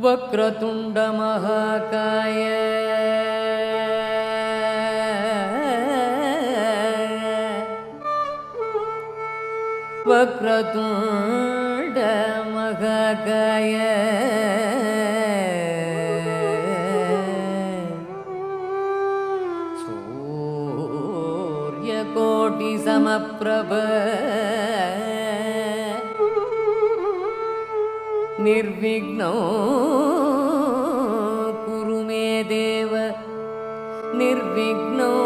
वक्रतुण्डमहाकाय। वक्रतुण्डमहाकाय। सूर्यकोटिसमप्रभ निर्विघ्नो कुरु मे देव। निर्विघ्नो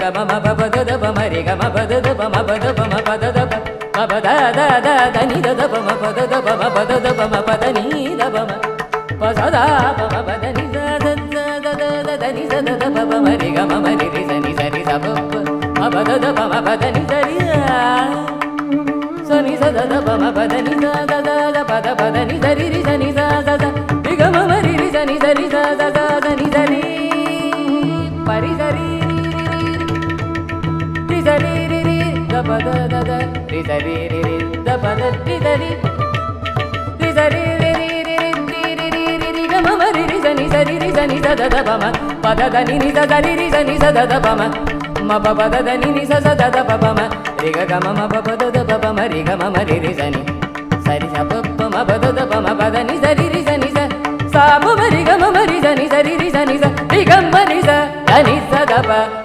ga ma ma ba ba da da ba ma re ga ma ba da da ba ma ba da ba ma ba da da ba ma ba da da da da ni da da ba ma ba da da ba ma ba da da ba ma ba da ni da ba ma ba da da ba ma ba da ni da da da da da da da ni da da da ba ba ma re ga ma ma re re sa ni sa re sa ba ma ba da da ba ma ba da ni da ri da sa ni sa da da ba ma ba da ni da da da da ba da ba da ni da ri ri sa ni sa sa sa ri ga ma ma re re sa ni sa ri sa sa sa పద దద రి దరి రి రి the పద రి దరి రి దరి రి రి రి రి రి రి రి రి గమ మరి రి జని సరి రి జని ద ద బమ పద ద ని ని ద దరి రి జని ద ద బమ మ బ బ ద ద ని ని స స ద ద బ బమ రి గ గమ మ బ బ ద ద బ బమ రి గమ మరి రి జని సరి స బ బ మ బ ద ద బ మ పద ని సరి రి జని స సా మ రి గమ మరి జని సరి రి జని స రి గమ రి స జని స ద బ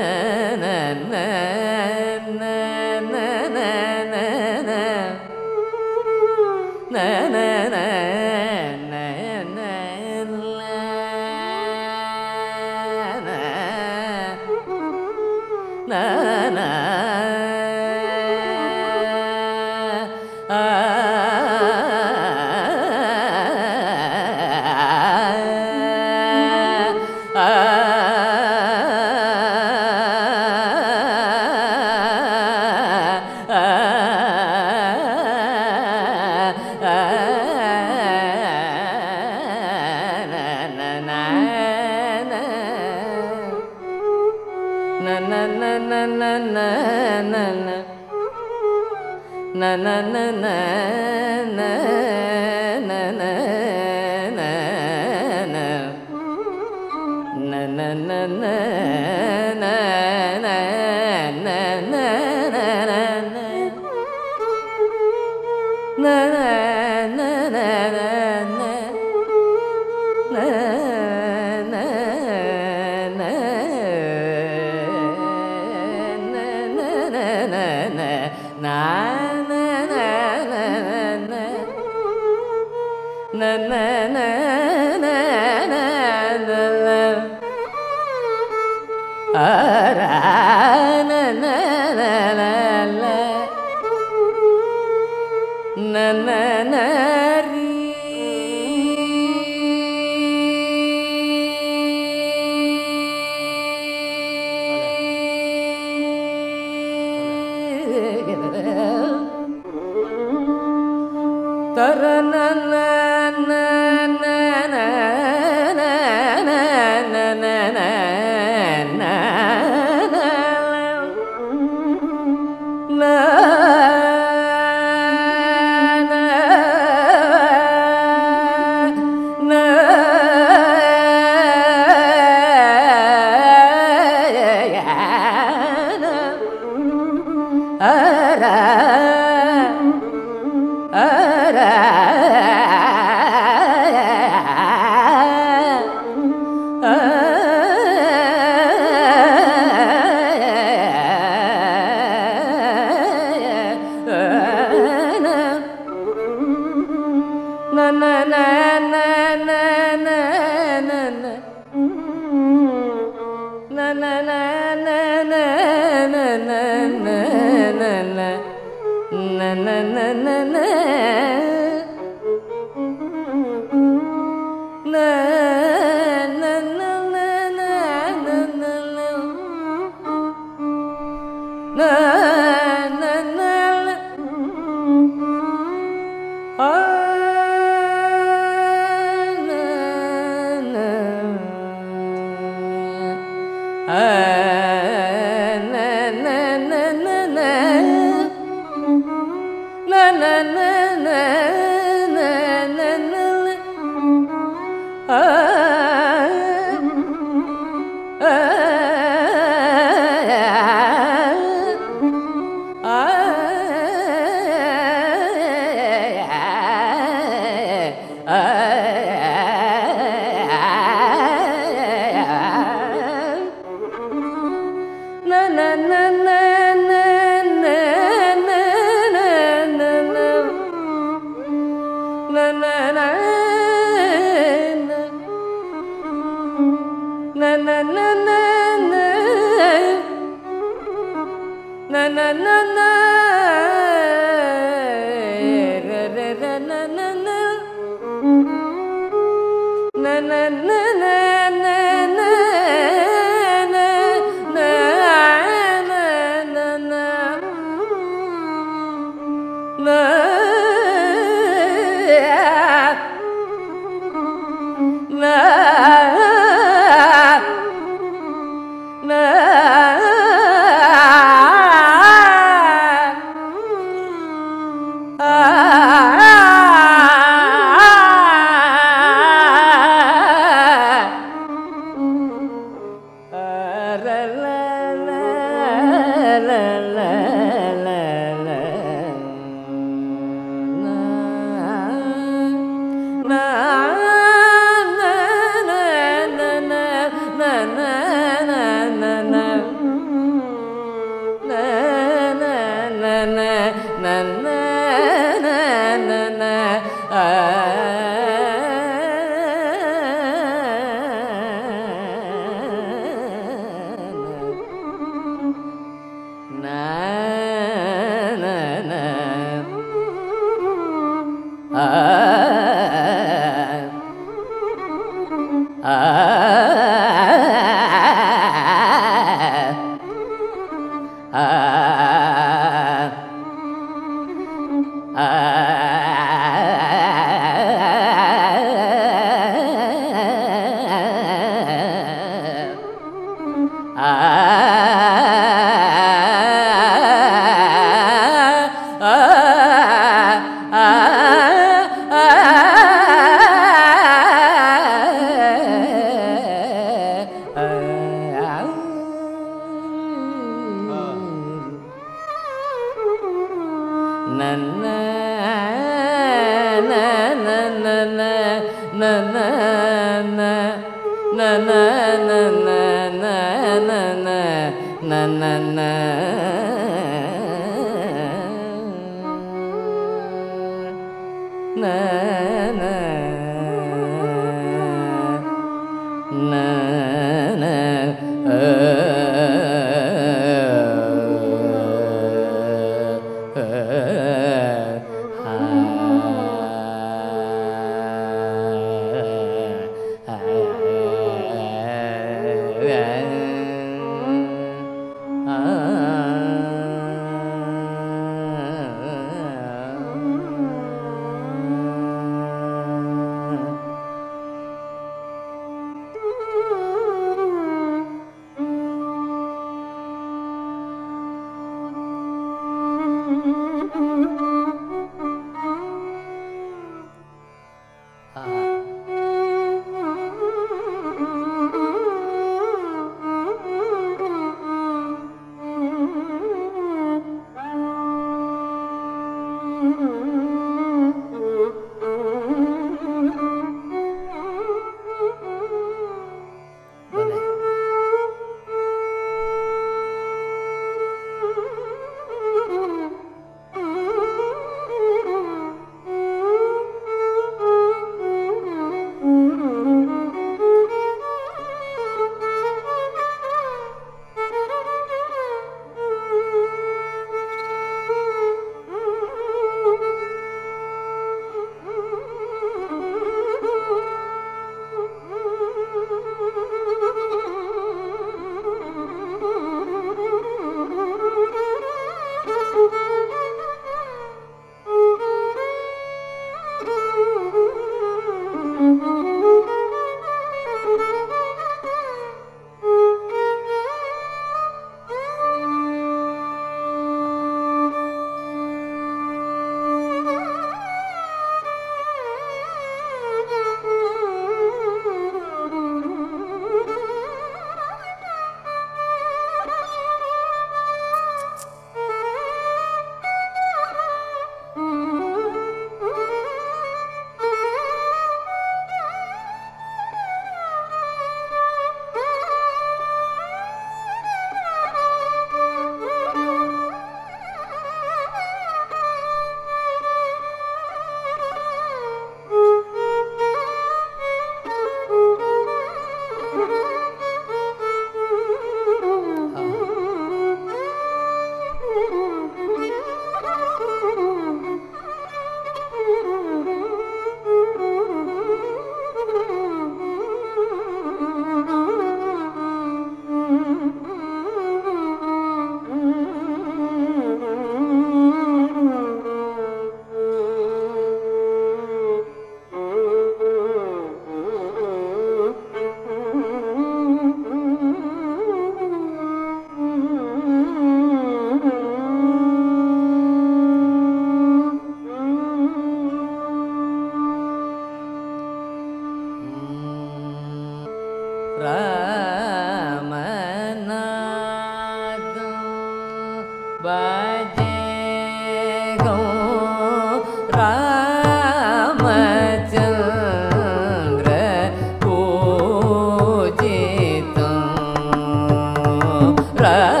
pra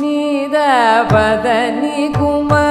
நீதபத நீ குமர்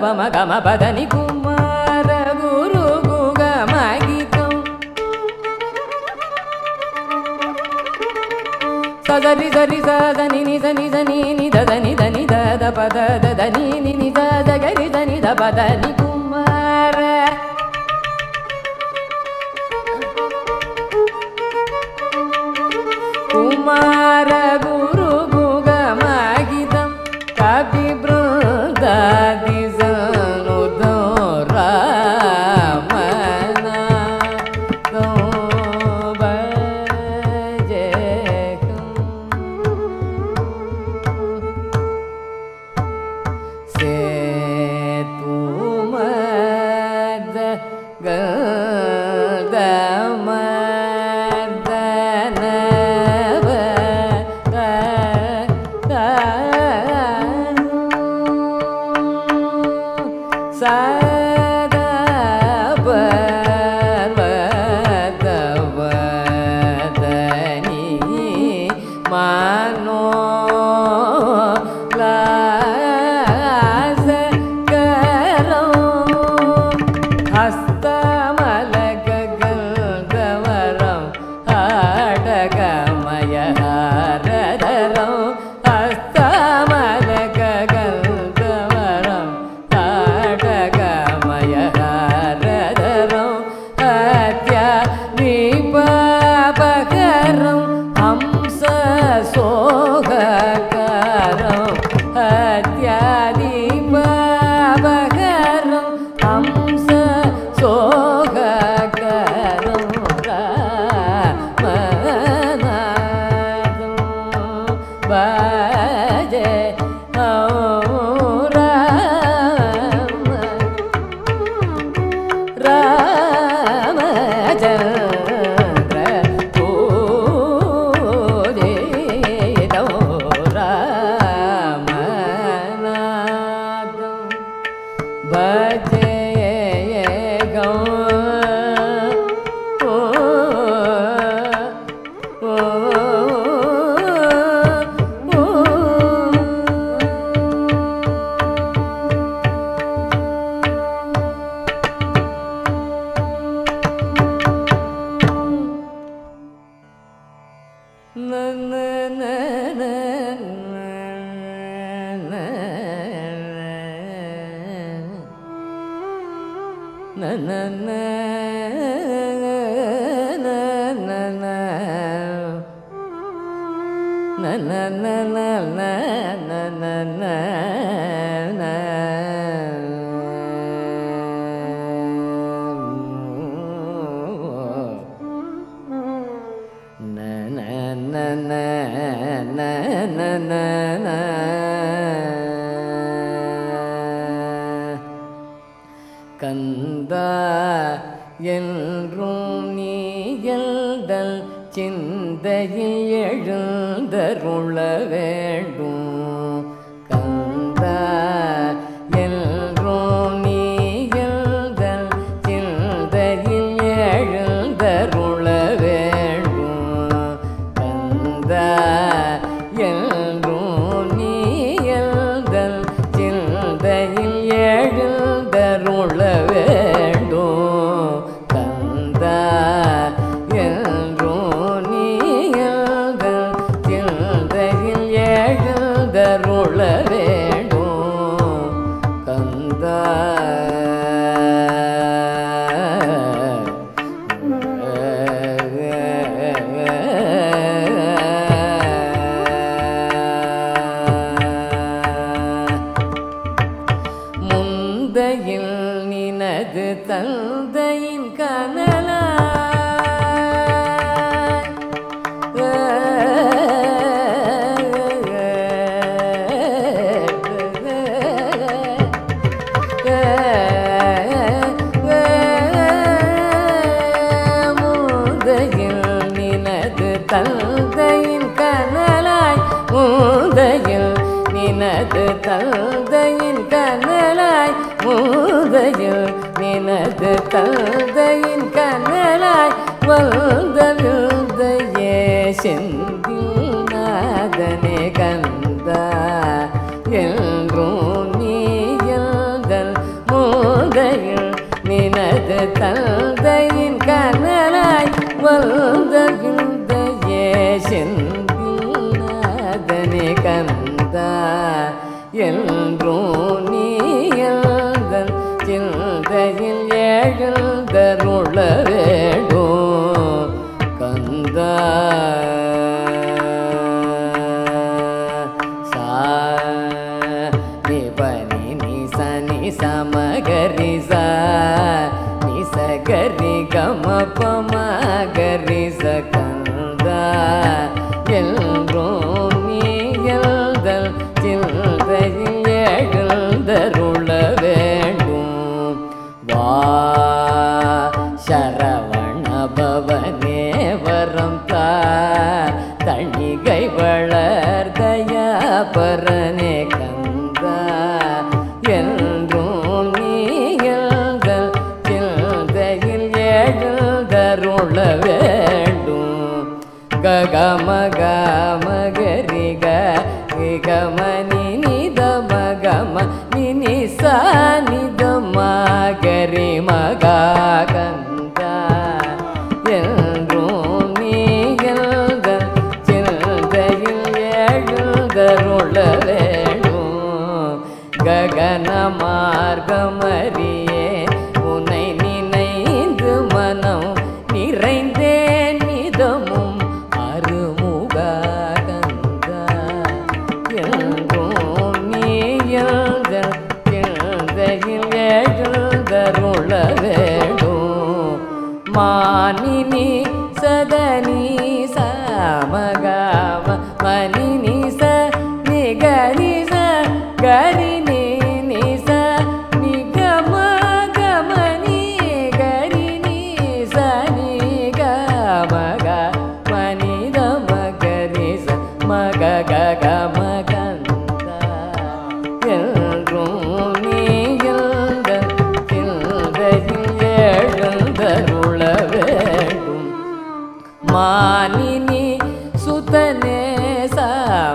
గమ గమ పదని కుమార గురు గమగీతం సదరి సరి సదని ని సని సని ని దని దద పద దని నిజ గరి దని ద పదని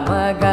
मग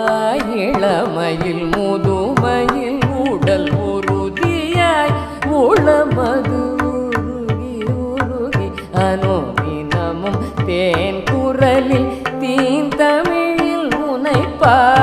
உறுதியாய் இளமையில் முதுமையில் உடல் உறுதியாய் உளமது உருகி உருகி அனுதினமும் தேன் குரலில் தீன் தமிழில் முனைப்பார்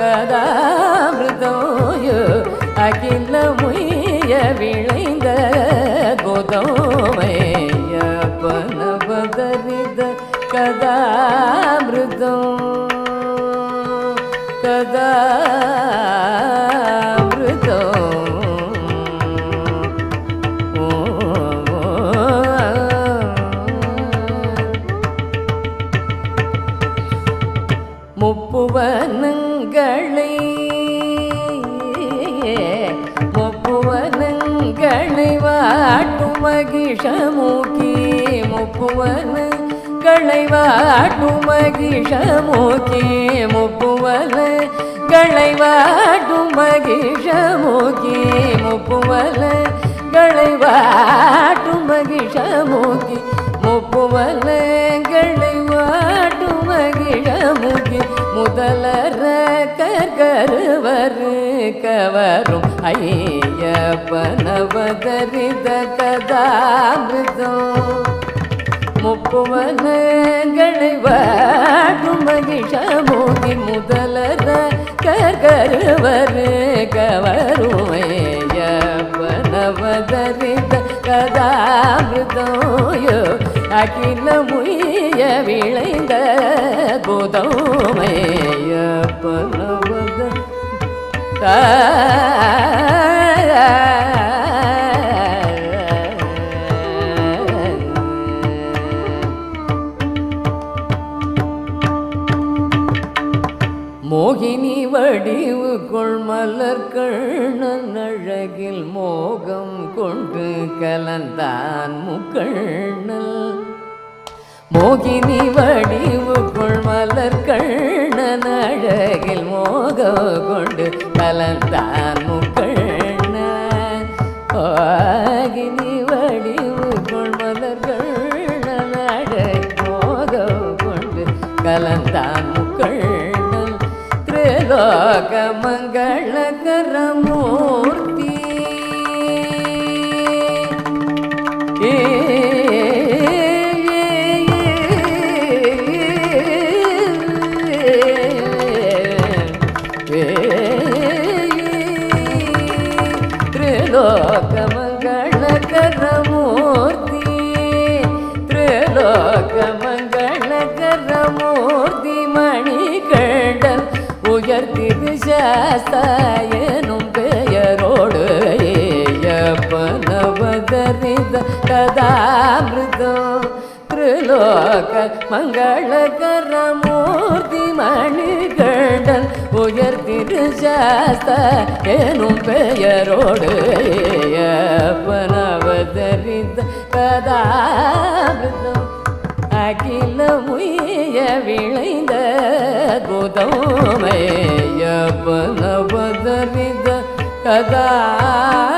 கதாமிருதோயு அகில முய விளைந்த கோதோமைய பனபதரித मृद கதா மகிஷமுகி முப்புவன களைவாட்டு மகிஷமுகி முப்புவன களைவாட்டு மகிஷமுகி முப்புவன களைவாட்டு மகிஷமுகி முப்புவன களைவாட்டு மகிழமுகி முதலர கருவரு கவரும் ஐயப்பனவதரித கதாமிருதம் முப்புவனங்களை வாடும் மகிஷமோகி முதலர கருவரு கவருமையப்பனவதரித கதாமிருதோயோ அகில முய விளைந்த புதமையப்பனவத மோகினி வடிவு கொள் மலர் கண்ணன் அழகில் மோகம் கொண்டு கலந்தான் முக்கள் மோகினி வடிவுக்குள் மலர் கண்ணழகில் மோக கொண்டு கலந்தான் முக்கண்ண மோகினி வடிவுக்குள் மலர் கண்ணழகில் மோக கொண்டு கலந்தான் முக்கண்ணன். திரிலோக மங்கள சாஸ்தாயனும் பெயரோடு ஏயப்பனவதரித கதாமிருதம். திரிலோக மங்களகரமூர்த்தி மணிகண்டன் உயர் சாஸ்த எனும் பெயரோடு ஏயப்பனவதரித கதாமிருதம். அகில உய விளைந்த भिदौ मया கதா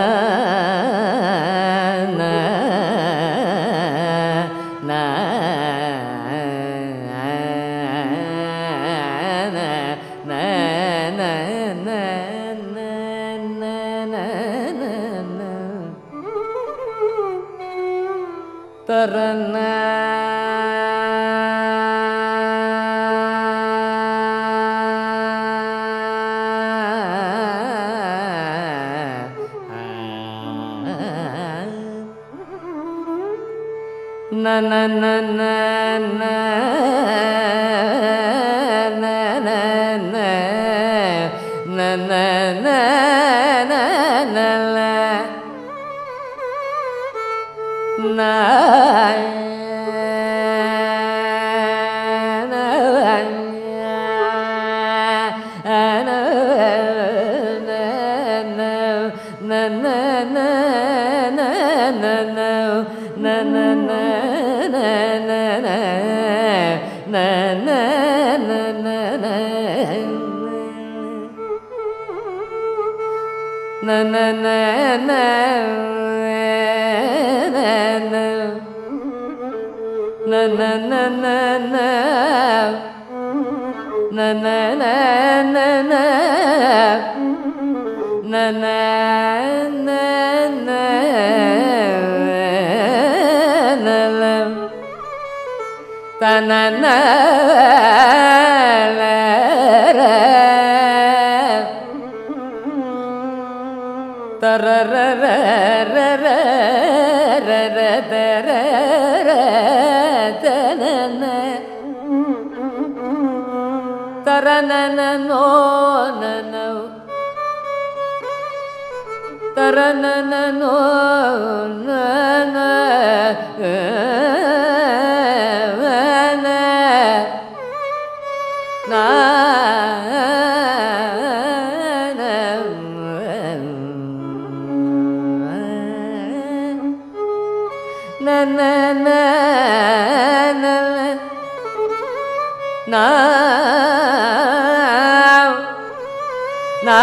na na na na no na no tara na na no na na na na na na na na na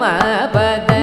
मग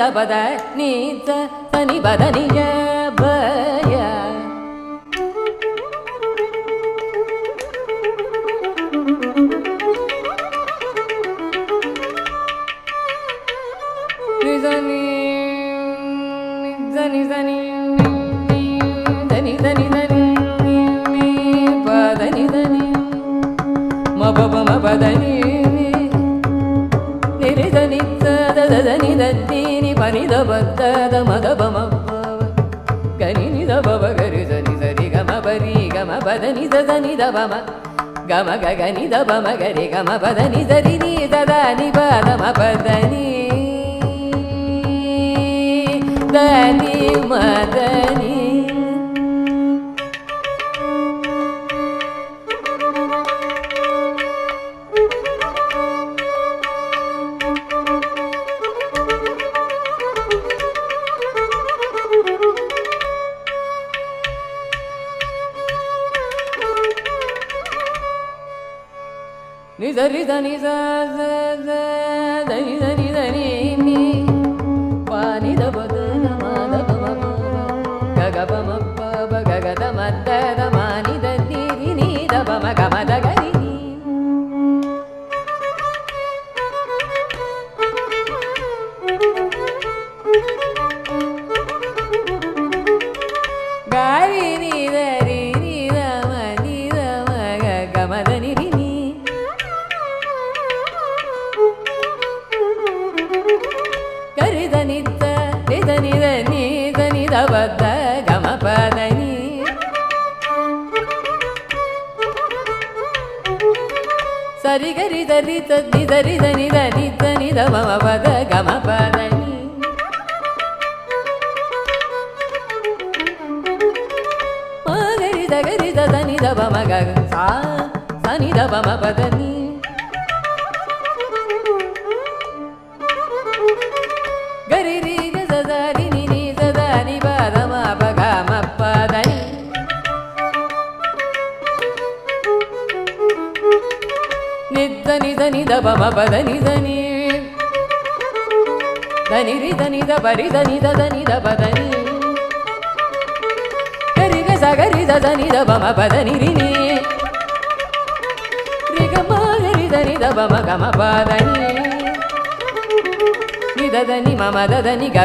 ದ ಬದ ನೀ ತನಿ ಬದ ನಿಯ ಬಯ ನಿಜ ನಿಜ ನಿಜ ನಿ ದ ನಿ ದ ನಿ ಪದ ನಿ ದ ನಿ ಮ ಬ ಮ ಬದ ನಿ ನಿ ರಿ ದ ನಿ ದ ದ ದ ನಿ ದ ನಿ పనిద బద్దద మదబ మబ్బ గని నిద బబ గరి సని సరి గమ బరి గమ పదని దదని దబమ గమ గగని దబమ గరి గమ పదని దరి ని దదని పదమ పదని దని మదని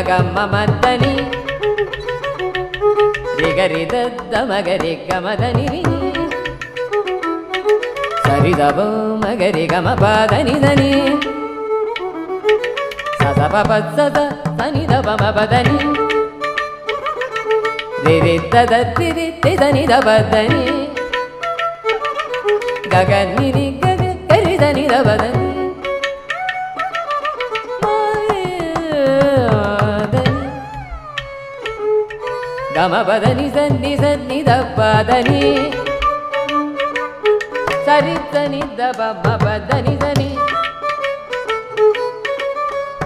గమ్మ మద్దని. రిగరి దద్ద మగరి గమదని. సరిదబో మగరి గమ పాదని దని. సదప పద్సద తని దమ పదని రిరిద్ద దద్దిరి తిదని దబద్దని గగన్ని దని పదని సన్ని సన్ని దబ్బాదని సరి సని. దబమ్మ సని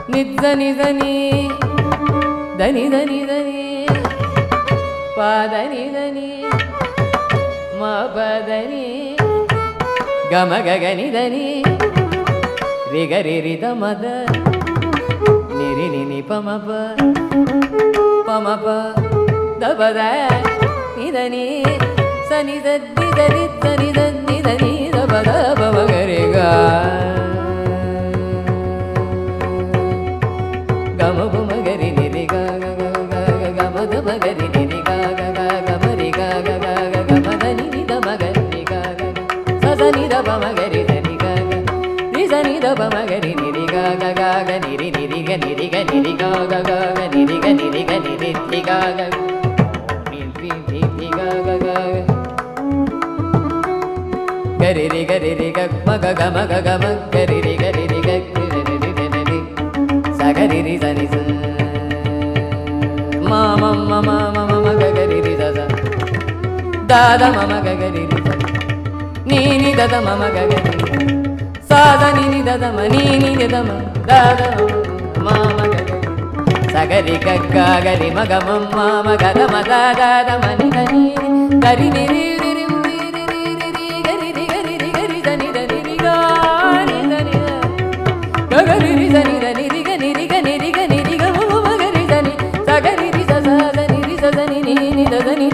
నిద్దని దని దని దని దని పాదని దని మా గమగగని దని రిగరిరి దమద మద నిరి నిని పమప పమప. ತಪದ ನಿಧನಿ ಸನಿ ದದ್ದಿ ದರಿ ತನಿ ದದ್ದಿ ದನಿ ತಪದ ಭವಗರಿಗ ಗಮ ಗುಮಗರಿ ನಿರಿಗ ಗಮದ ಮಗರಿ ನಿರಿಗ ಗಮರಿಗ ಗಮದ ನಿನಿ ದಮಗರಿ ಸದನಿ ದಮ ಮಗರಿ ದನಿಗ ನಿಜ ನಿದಮ ಮಗರಿ ನಿರಿಗ ಗಗ ನಿರಿ ನಿರಿಗ ನಿರಿಗ ನಿರಿಗ ಗಗ ನಿರಿಗ ನಿರಿಗ ನಿರಿಗ ಗಗ கரிரி கரிரி கக் மக கம கம கரிரி கரிரி கக் சகரிரி சனி மாம மம மம மக கரிரி தத தாத மம கரிரி நீனி தத மம கரிரி சாத நினி ததம நீனி ததம தாத மாம சகரி கக்கா கரி மக மம்மா மக மத தாத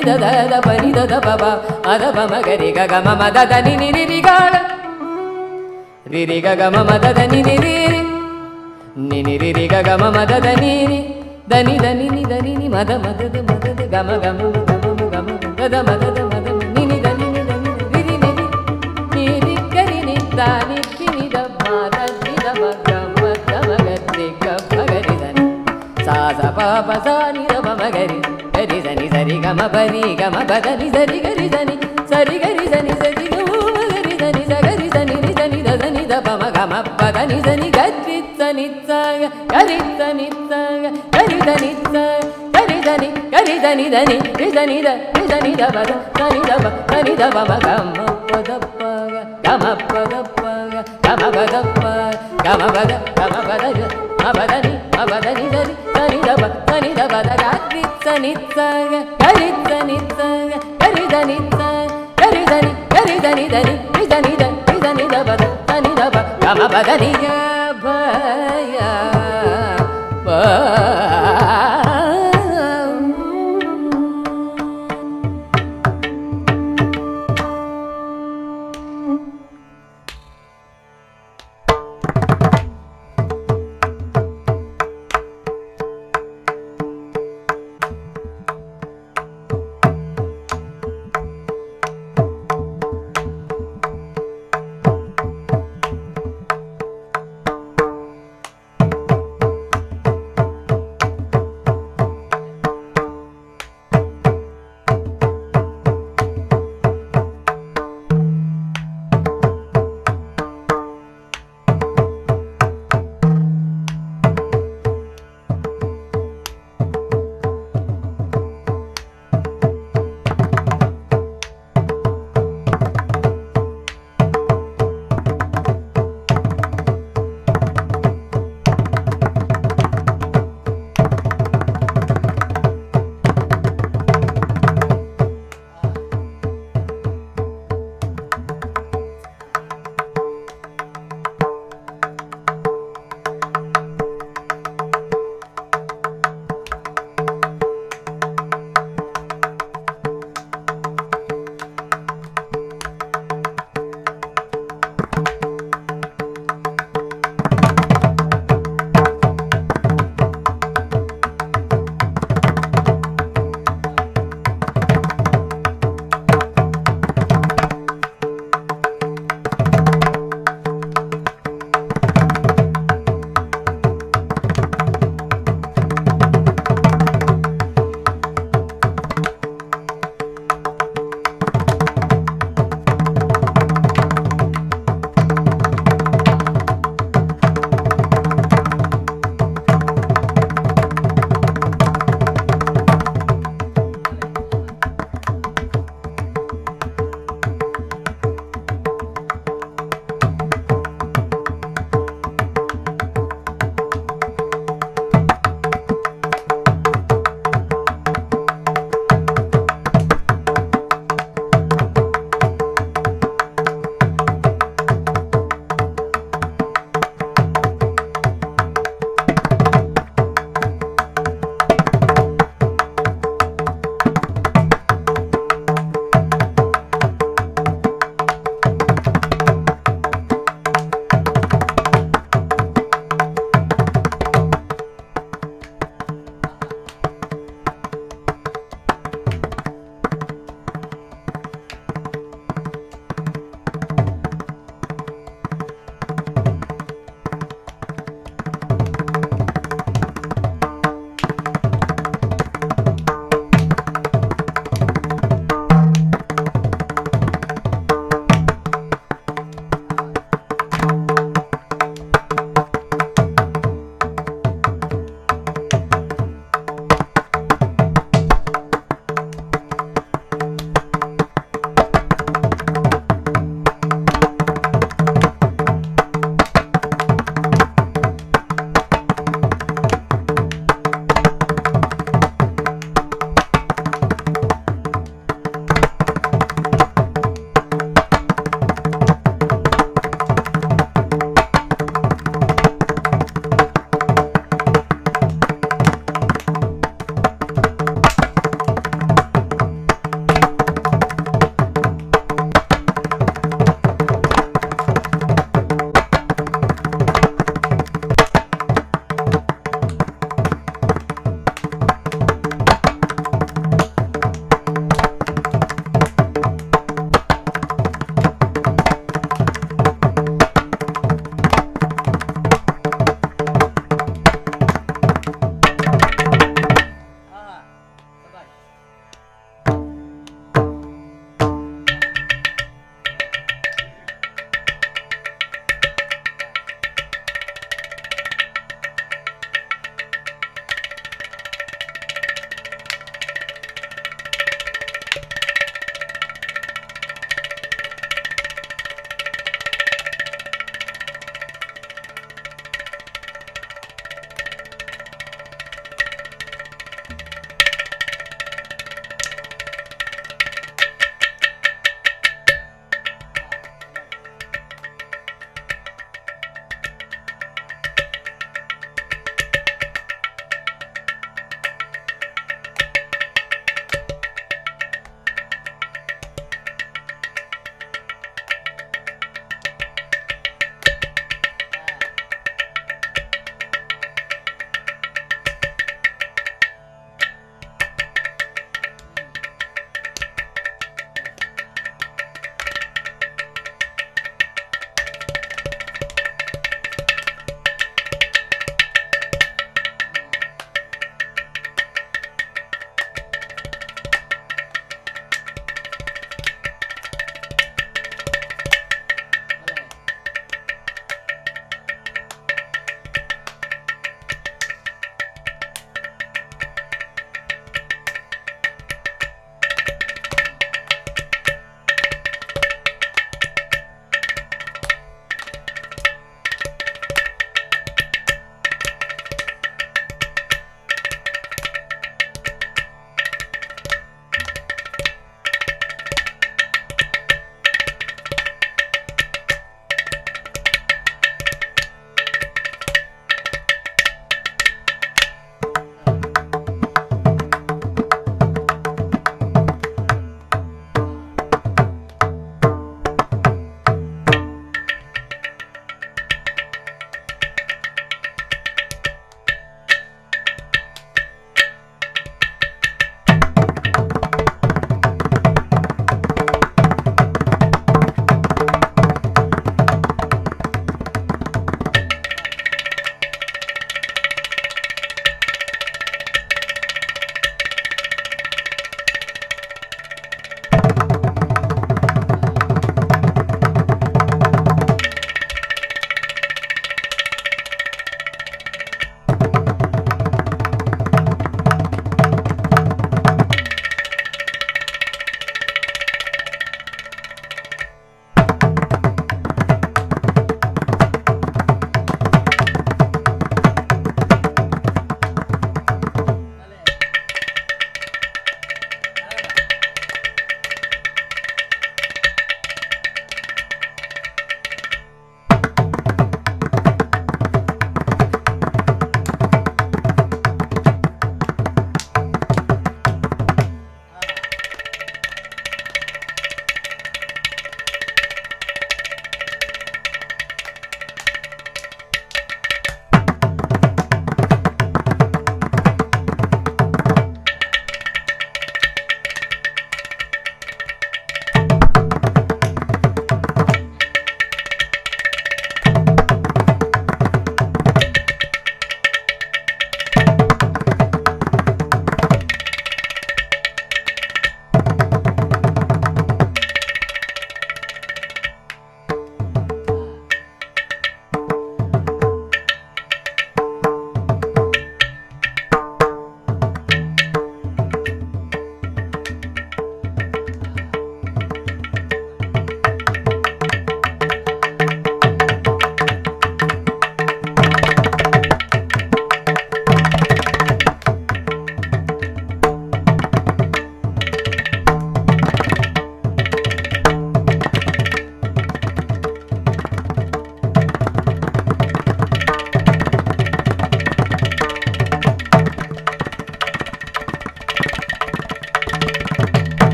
ನಿ ದ ದ ಪನಿ ದ ದ ಬಬ ಮದ ಬಮ ಗರಿ ಗ ಗ ಮ ದ ದ ನಿ ನಿ ರಿ ರಿ ಗ ರಿ ರಿ ಗ ಗ ಮ ಮ ದ ದ ನಿ ನಿ ರಿ ನಿ ನಿ ರಿ ರಿ ಗ ಗ ಮ ಮ ದ ದ ನಿ ನಿ ದ ನಿ ದ ನಿ ನಿ ದ ನಿ ನಿ ಮ ದ ಮ ದ ದ ಮ ದ ದ ಗ ಮ ಗ ಮ ಗ ಮ ಗ ಮ ದ ದ ಮ ದ ದ ಮ ದ ನಿ ನಿ ದ ನಿ ನಿ ದ ನಿ ರಿ ರಿ ನಿ ನಿ ರಿ ಗ ರಿ ನಿ ದ ನಿ ರಿ ನಿ ದ ಮ ದ ನಿ ದ ಮ ಗ ಮ ದ ಮ ಗ ರಿ ಗ ಮ ಗ ರಿ ದ ನಿ ಸಾ ಸ ಪ ಪ ಸ గమ బరి గమ దరి గరి దని సరి గరి దని సరి గరి దని సగరి దని దని దని దమ గమ పదని దని గరిత నిత్త గరిత నిత్త గరిత నిత్త గరిదని గరిదని దని రిదని ద రిదని ద బద దని ద దని ద బమ గమ పదప్ప గమ పదప్ప గమ పదప్ప గమ పద மகனே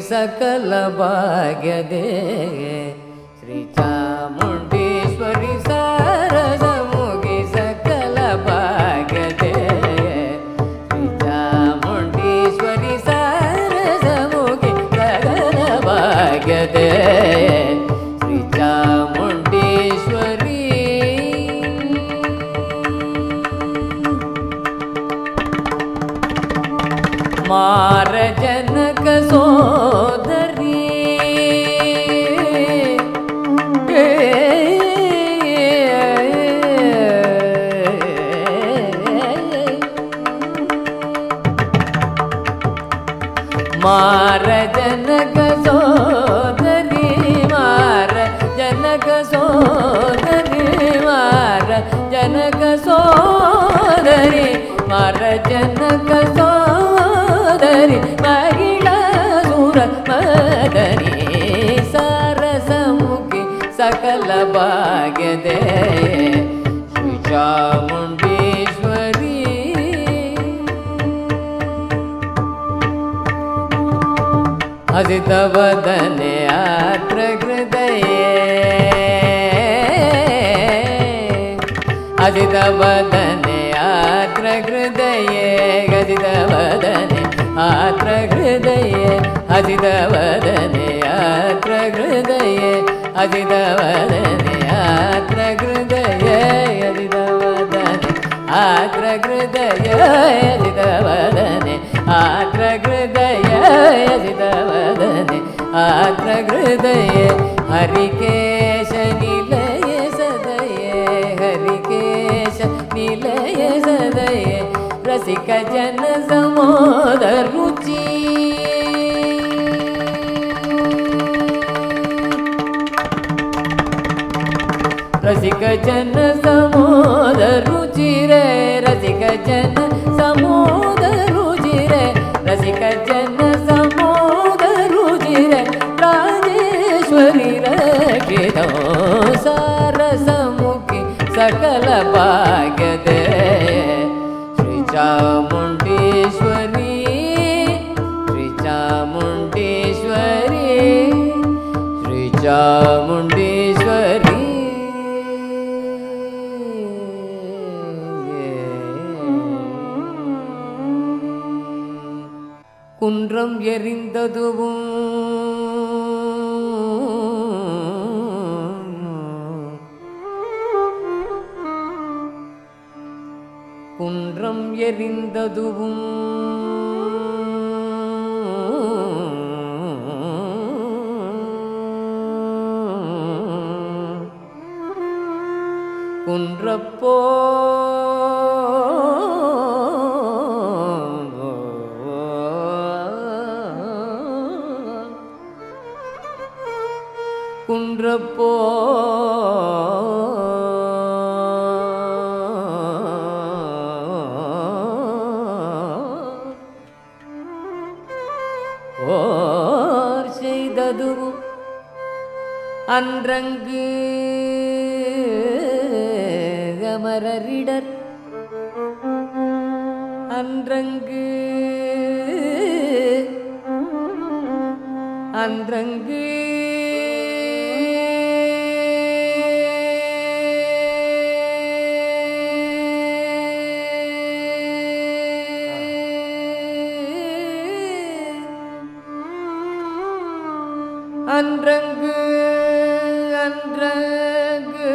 सकलभाग्ये मा जनको न गीवार जनक सो न दीवार जनक सो दरि जनक सो दरि मिला सार समुखी सकल भग दरे अधित वदने आत्र हृदये। अद्य तदने आत्र हृदये गदितव वदने आत्र हृदये। अधितवदने आत्र हृदये अधितवदने आत्र हृदये। गदितवदने आत्र हृदय वदने आदहृदये आग्रहृदये केश नीलय सदये हरि केश नीलय सदये प्रसिक समोद रुचि प्रसिकचन समो ಸಕಲ ಭಾಗ್ಯದೆ ಶ್ರೀ ಚಾಮುಂಡೇಶ್ವರಿ ಶ್ರೀ ಚಾಮುಂಡೇಶ್ವರಿ ಶ್ರೀ ಚಾಮುಂಡೇಶ್ವರಿ குன்றம் எரிந்ததுவும் அன்றங்கு அன்றங்கு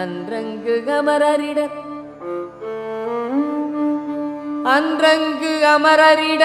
அன்றங்கு அமரரிட அன்றங்கு அமரரிட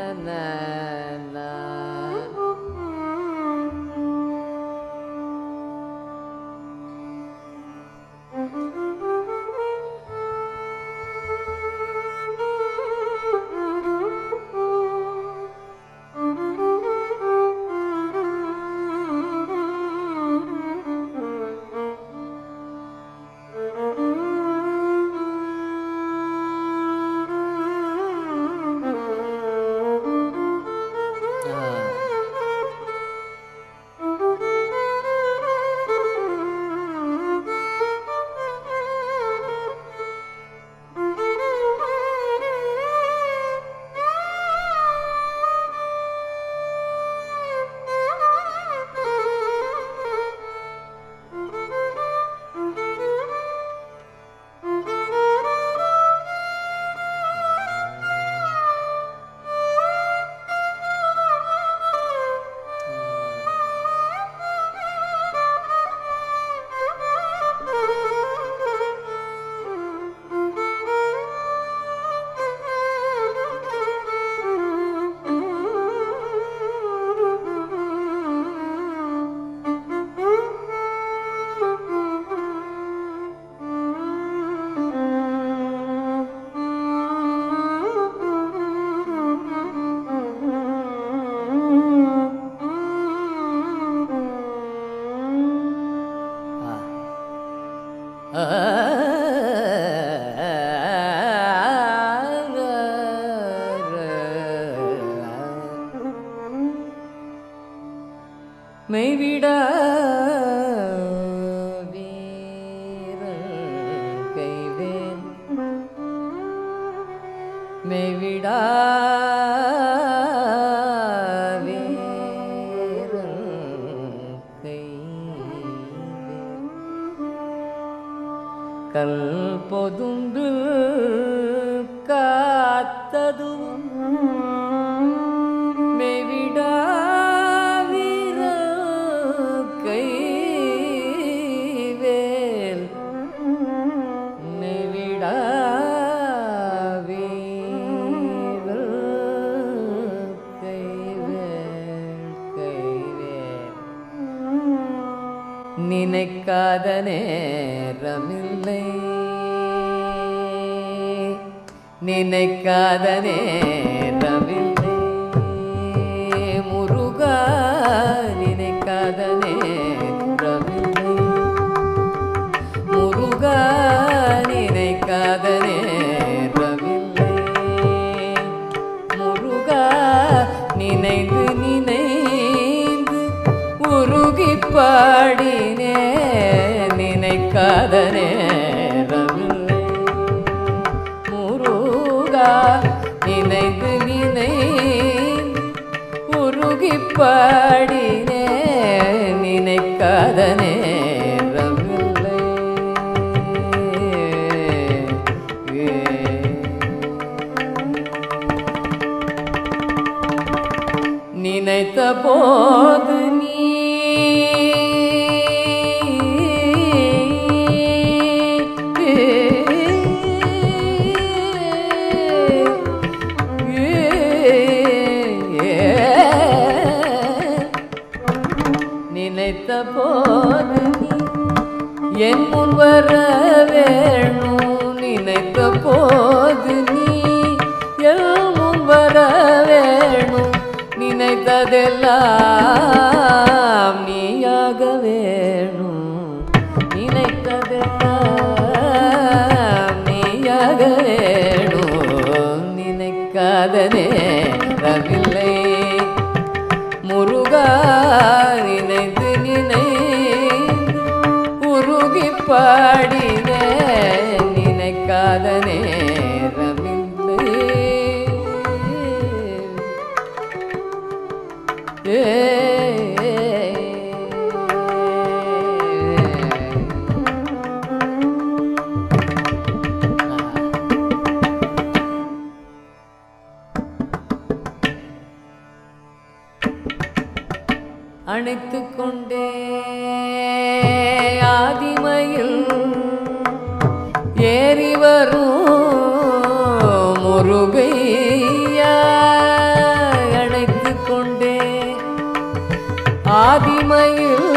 ஆதிமையில்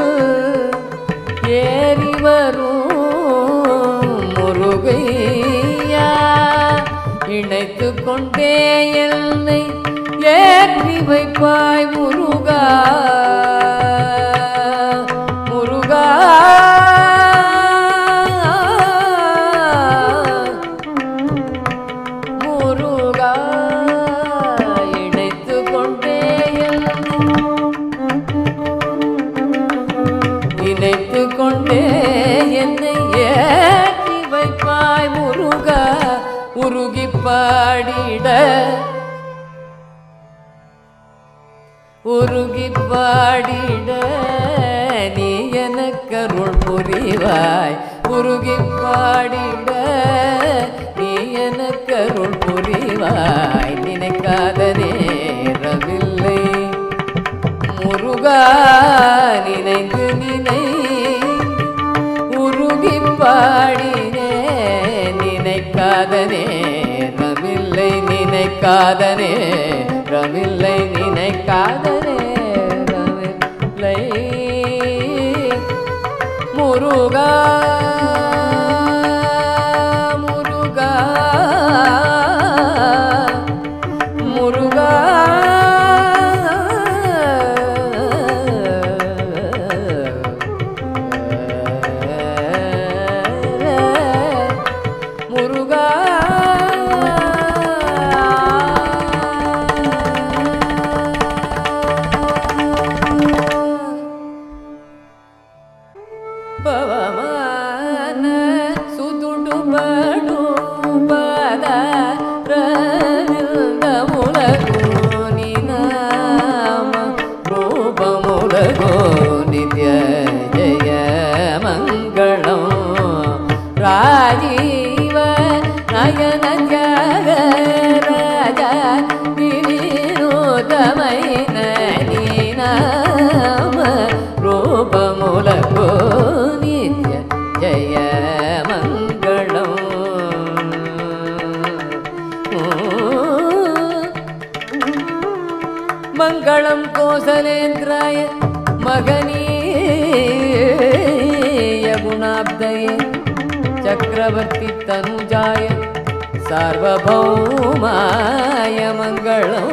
ஏறி வரும் முருகையா. இணைத்து கொண்டே என்னை ஏற்றி வைப்பாய் முருகா. உருகி பாடிட நீ எனக்கருள் புரிவாய். நினைக்காத நேரமில்லை. முருகா நினைந்து நினை. உருகி பாடினே நினைக்காத நேரமில்லை. நினைக்காத நேரமில்லை. நினைக்காத நேரமில்லை. முருகா चक्रवर्ति तनुजाय सार्वभौमाय मङ्गलो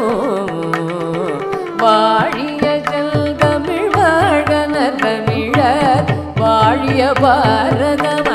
வாழிய செல்தமிழ் வாழன தமிழர் வாழிய பாரதம்